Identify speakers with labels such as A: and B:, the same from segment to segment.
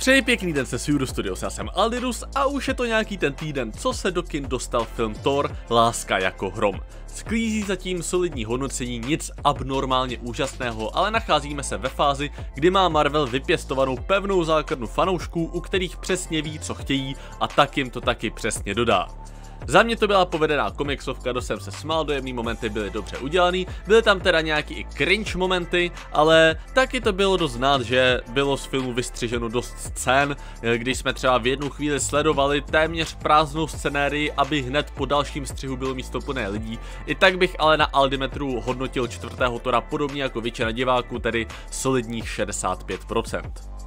A: Přeji pěkný den se Sudo Studios, já jsem Aldirus a už je to nějaký ten týden, co se do kin dostal film Thor Láska jako hrom. Sklízí zatím solidní hodnocení, nic abnormálně úžasného, ale nacházíme se ve fázi, kdy má Marvel vypěstovanou pevnou základnu fanoušků, u kterých přesně ví, co chtějí a tak jim to taky přesně dodá. Za mě to byla povedená komiksovka, do jsem se smál, dojemný momenty byly dobře udělaný, byly tam teda nějaký i cringe momenty, ale taky to bylo dost znát, že bylo z filmu vystřiženo dost scén, když jsme třeba v jednu chvíli sledovali téměř prázdnou scenérii, aby hned po dalším střihu bylo místo plné lidí. I tak bych ale na Aldimetru hodnotil čtvrtého Tora podobně jako většina diváků, tedy solidních 65%.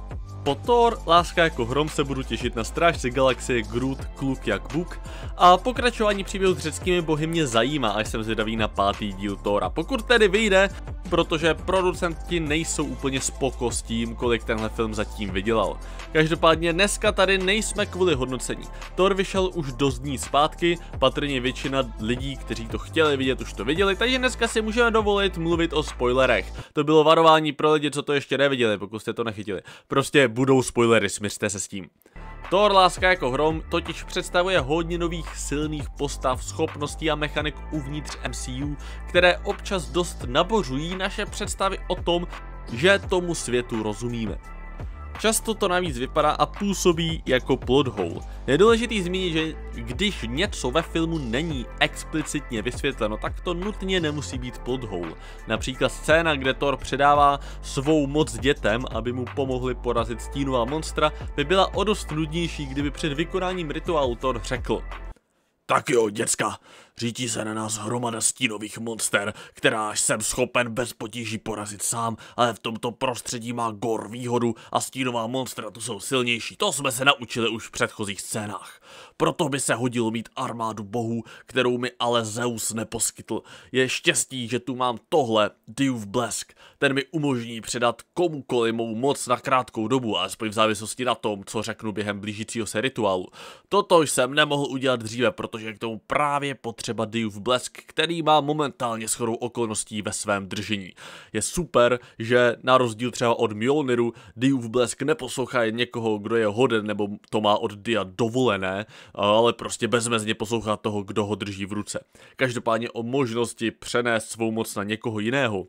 A: Po Thor, Láska jako hrom se budu těšit na Strážce galaxie Groot, Kluk jak Buk a pokračování příběhu s řeckými bohy mě zajímá a jsem zvědavý na pátý díl Thora. Pokud tedy vyjde, protože producenti nejsou úplně spoko s tím, kolik tenhle film zatím vydělal. Každopádně dneska tady nejsme kvůli hodnocení. Thor vyšel už dost dní zpátky, patrně většina lidí, kteří to chtěli vidět, už to viděli, takže dneska si můžeme dovolit mluvit o spoilerech. To bylo varování pro lidi, co to ještě neviděli, pokud jste to nechytili. Prostě budou spoilery, smířte se s tím. Thor Láska jako hrom totiž představuje hodně nových silných postav, schopností a mechanik uvnitř MCU, které občas dost nabořují naše představy o tom, že tomu světu rozumíme. Často to navíc vypadá a působí jako plot hole. Je důležitý zmínit, že když něco ve filmu není explicitně vysvětleno, tak to nutně nemusí být plot hole. Například scéna, kde Thor předává svou moc dětem, aby mu pomohli porazit stínová monstra, by byla o dost nudnější, kdyby před vykonáním rituálu Thor řekl tak jo, děcka, řítí se na nás hromada stínových monster, která jsem schopen bez potíží porazit sám, ale v tomto prostředí má Gor výhodu a stínová monstra tu jsou silnější. To jsme se naučili už v předchozích scénách. Proto by se hodilo mít armádu bohů, kterou mi ale Zeus neposkytl. Je štěstí, že tu mám tohle, Div Blesk. Ten mi umožní předat komukoliv mou moc na krátkou dobu, alespoň v závislosti na tom, co řeknu během blížícího se rituálu. Toto jsem nemohl udělat dříve, protože k tomu právě potřeba Div Blesk, který má momentálně shodou okolností ve svém držení. Je super, že na rozdíl třeba od Mjolniru, Div Blesk neposlouchá jen někoho, kdo je hoden nebo to má od Dia dovolené, ale prostě bezmezně poslouchat toho, kdo ho drží v ruce. Každopádně o možnosti přenést svou moc na někoho jiného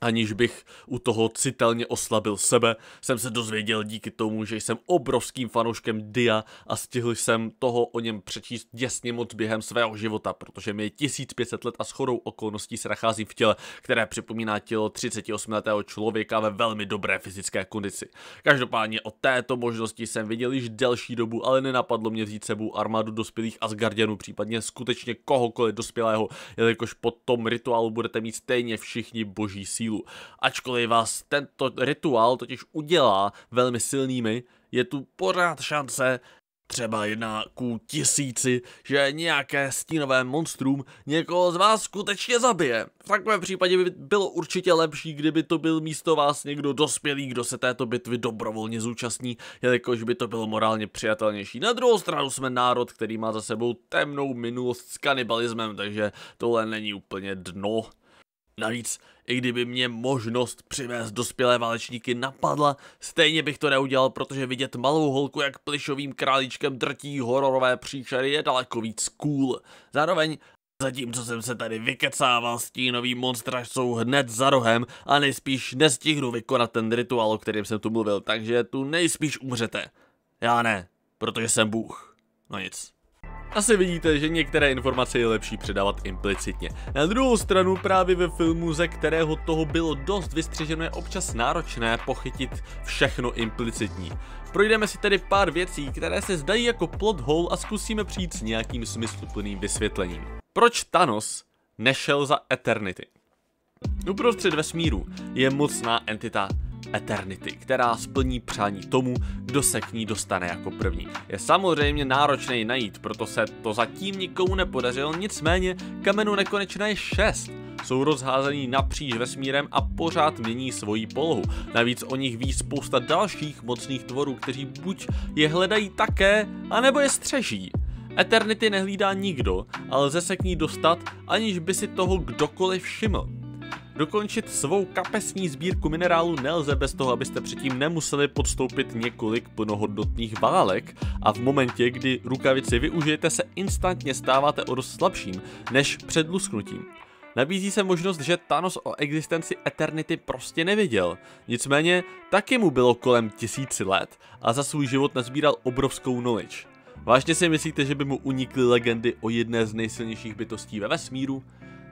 A: aniž bych u toho citelně oslabil sebe, jsem se dozvěděl díky tomu, že jsem obrovským fanouškem Dia a stihl jsem toho o něm přečíst děsně moc během svého života, protože mi je 1500 let a shodou okolností se nacházím v těle, které připomíná tělo 38-letého člověka ve velmi dobré fyzické kondici. Každopádně o této možnosti jsem viděl již delší dobu, ale nenapadlo mě vzít sebou armádu dospělých Asgardianů, případně skutečně kohokoliv dospělého, jelikož po tom rituálu budete mít stejně všichni boží sílu sílu. Ačkoliv vás tento rituál totiž udělá velmi silnými, je tu pořád šance, třeba jedna ku tisíci, že nějaké stínové monstrum někoho z vás skutečně zabije. V takovém případě by bylo určitě lepší, kdyby to byl místo vás někdo dospělý, kdo se této bitvy dobrovolně zúčastní, jelikož by to bylo morálně přijatelnější. Na druhou stranu jsme národ, který má za sebou temnou minulost s kanibalismem, takže tohle není úplně dno. Navíc, i kdyby mě možnost přivést dospělé válečníky napadla, stejně bych to neudělal, protože vidět malou holku, jak plišovým králíčkem drtí hororové příšery je daleko víc cool. Zároveň Zatímco jsem se tady vykecával, stínový monstra jsou hned za rohem a nejspíš nestihnu vykonat ten rituál, o kterém jsem tu mluvil, takže tu nejspíš umřete. Já ne, protože jsem Bůh. No nic. Asi vidíte, že některé informace je lepší předávat implicitně. Na druhou stranu právě ve filmu, ze kterého toho bylo dost vystřiženo, je občas náročné pochytit všechno implicitní. Projdeme si tedy pár věcí, které se zdají jako plot hole a zkusíme přijít s nějakým smysluplným vysvětlením. Proč Thanos nešel za Eternity? Uprostřed vesmíru je mocná entita Eternity, která splní přání tomu, kdo se k ní dostane jako první. Je samozřejmě náročné najít, proto se to zatím nikomu nepodařilo, nicméně kamenů nekonečné je šest. Jsou rozházený napříč vesmírem a pořád mění svoji polohu. Navíc o nich ví spousta dalších mocných tvorů, kteří buď je hledají také, anebo je střeží. Eternity nehlídá nikdo, ale lze se k ní dostat, aniž by si toho kdokoliv všiml. Dokončit svou kapesní sbírku minerálů nelze bez toho, abyste předtím nemuseli podstoupit několik plnohodnotných válek a v momentě, kdy rukavici využijete, se instantně stáváte o dost slabším než před lusknutím. Nabízí se možnost, že Thanos o existenci Eternity prostě nevěděl. Nicméně taky mu bylo kolem tisíci let a za svůj život nazbíral obrovskou knowledge. Vážně si myslíte, že by mu unikly legendy o jedné z nejsilnějších bytostí ve vesmíru?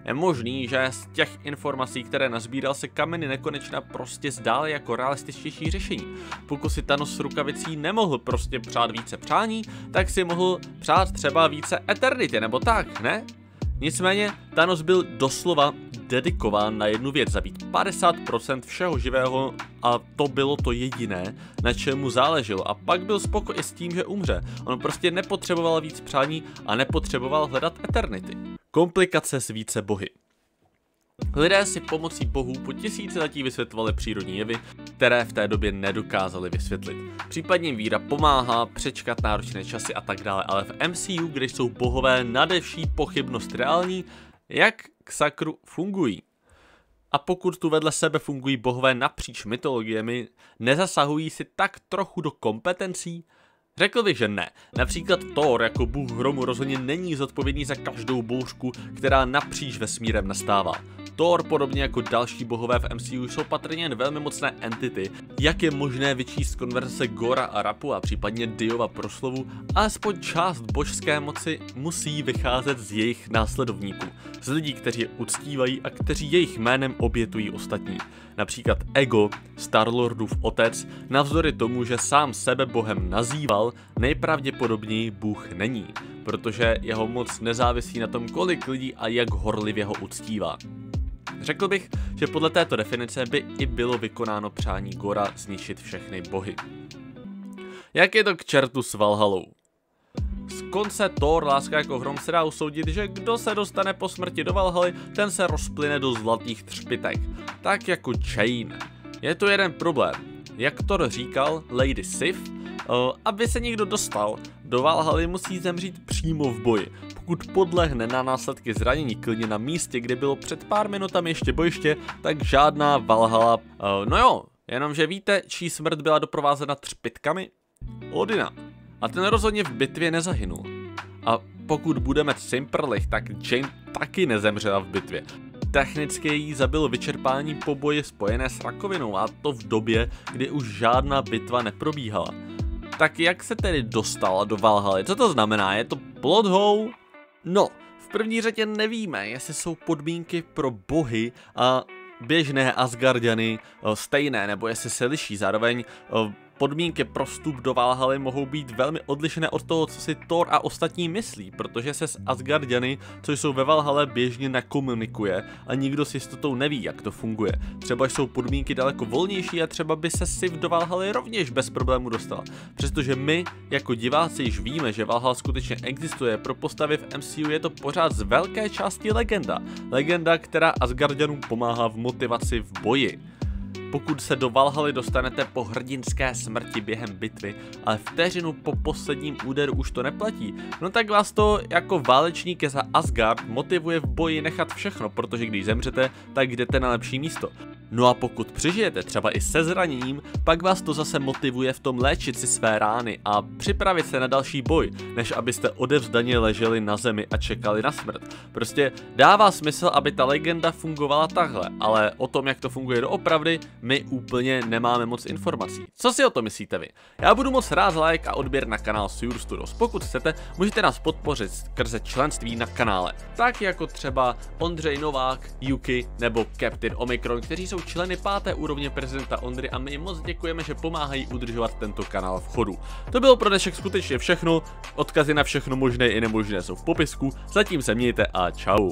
A: Je možný, že z těch informací, které nazbíral, se kameny nekonečna prostě zdály jako realističtější řešení. Pokud si Thanos s rukavicí nemohl prostě přát více přání, tak si mohl přát třeba více Eternity, nebo tak, ne? Nicméně Thanos byl doslova dedikován na jednu věc, zabít 50% všeho živého a to bylo to jediné, na čem mu záleželo a pak byl spokojený s tím, že umře. On prostě nepotřeboval víc přání a nepotřeboval hledat Eternity. Komplikace s více bohy. Lidé si pomocí bohů po tisíciletí vysvětlovali přírodní jevy, které v té době nedokázali vysvětlit. Případně víra pomáhá přečkat náročné časy a tak dále, ale v MCU, kde jsou bohové nadevší pochybnost reální, jak k sakru fungují. A pokud tu vedle sebe fungují bohové napříč mytologiemi, nezasahují si tak trochu do kompetencí? Řekl bych, že ne. Například Thor jako bůh hromu rozhodně není zodpovědný za každou bouřku, která napříč vesmírem nastává. Thor, podobně jako další bohové v MCU, jsou patrně jen velmi mocné entity. Jak je možné vyčíst konverzace Gora a Rapu a případně Diova proslovu, alespoň část božské moci musí vycházet z jejich následovníků, z lidí, kteří je uctívají a kteří jejich jménem obětují ostatní. Například Ego, Starlordův otec, navzdory tomu, že sám sebe bohem nazýval, nejpravděpodobněji Bůh není, protože jeho moc nezávisí na tom, kolik lidí a jak horlivě ho uctívá. Řekl bych, že podle této definice by i bylo vykonáno přání Gora zničit všechny bohy. Jak je to k čertu s Valhalou? Z konce Thor Láska jako hrom se dá usoudit, že kdo se dostane po smrti do Valhaly, ten se rozplyne do zlatých třpitek. Tak jako Chain. Je tu jeden problém. Jak Thor říkal Lady Sif, aby se někdo dostal do Valhaly musí zemřít přímo v boji. Pokud podlehne na následky zranění klidně na místě, kde bylo před pár minutami ještě bojiště, tak žádná Valhalla... no jo, jenomže víte, čí smrt byla doprovázena třpitkami? Odina. A ten rozhodně v bitvě nezahynul. A pokud budeme Simperlich, tak Jane taky nezemřela v bitvě. Technicky jí zabilo vyčerpání po boji spojené s rakovinou a to v době, kdy už žádná bitva neprobíhala. Tak jak se tedy dostala do Valhaly? Co to znamená? Je to plot hole? No, v první řadě nevíme, jestli jsou podmínky pro bohy a běžné Asgardiany eh, stejné, nebo jestli se liší. Zároveň eh, podmínky pro vstup do Valhaly mohou být velmi odlišné od toho, co si Thor a ostatní myslí, protože se s Asgardiany, co jsou ve Valhale, běžně nekomunikuje a nikdo s jistotou neví, jak to funguje. Třeba jsou podmínky daleko volnější a třeba by se Sif do Valhaly rovněž bez problému dostal. Přestože my, jako diváci, již víme, že Valhalla skutečně existuje, pro postavy v MCU je to pořád z velké části legenda. Legenda, která Asgardianům pomáhá v motivaci v boji. Pokud se do Valhaly dostanete po hrdinské smrti během bitvy, ale vteřinu po posledním úderu už to neplatí, no tak vás to jako válečník za Asgard motivuje v boji nechat všechno, protože když zemřete, tak jdete na lepší místo. No a pokud přežijete třeba i se zraněním, pak vás to zase motivuje v tom léčit si své rány a připravit se na další boj, než abyste odevzdaně leželi na zemi a čekali na smrt. Prostě dává smysl, aby ta legenda fungovala takhle, ale o tom, jak to funguje doopravdy, my úplně nemáme moc informací. Co si o to myslíte vy? Já budu moc rád za like a odběr na kanál Sur Studios. Pokud chcete, můžete nás podpořit skrze členství na kanále. Tak jako třeba Ondřej Novák, Yuki nebo Captain Omicron, kteří jsou členy páté úrovně prezidenta Ondry a my jim moc děkujeme, že pomáhají udržovat tento kanál v chodu. To bylo pro dnešek skutečně všechno, odkazy na všechno možné i nemožné jsou v popisku, zatím se mějte a čau.